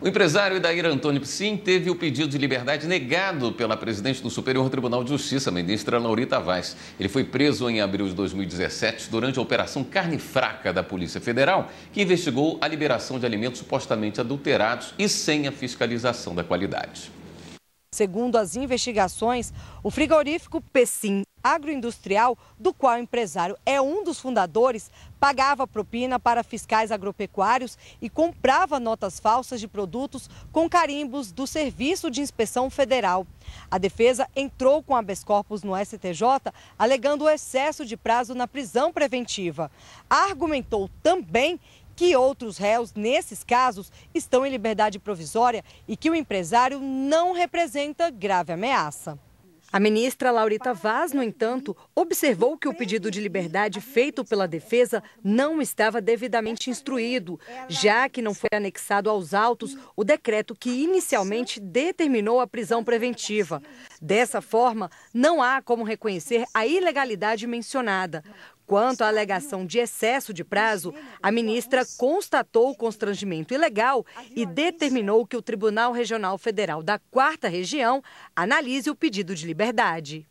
O empresário Idair Antônio Psim teve o pedido de liberdade negado pela presidente do Superior Tribunal de Justiça, ministra Laurita Vaz. Ele foi preso em abril de 2017 durante a Operação Carne Fraca da Polícia Federal, que investigou a liberação de alimentos supostamente adulterados e sem a fiscalização da qualidade. Segundo as investigações, o frigorífico Pessim Agroindustrial, do qual o empresário é um dos fundadores, pagava propina para fiscais agropecuários e comprava notas falsas de produtos com carimbos do Serviço de Inspeção Federal. A defesa entrou com habeas corpus no STJ, alegando o excesso de prazo na prisão preventiva. Argumentou também que outros réus, nesses casos, estão em liberdade provisória e que o empresário não representa grave ameaça. A ministra Laurita Vaz, no entanto, observou que o pedido de liberdade feito pela defesa não estava devidamente instruído, já que não foi anexado aos autos o decreto que inicialmente determinou a prisão preventiva. Dessa forma, não há como reconhecer a ilegalidade mencionada. Quanto à alegação de excesso de prazo, a ministra constatou o constrangimento ilegal e determinou que o Tribunal Regional Federal da Quarta Região analise o pedido de liberdade.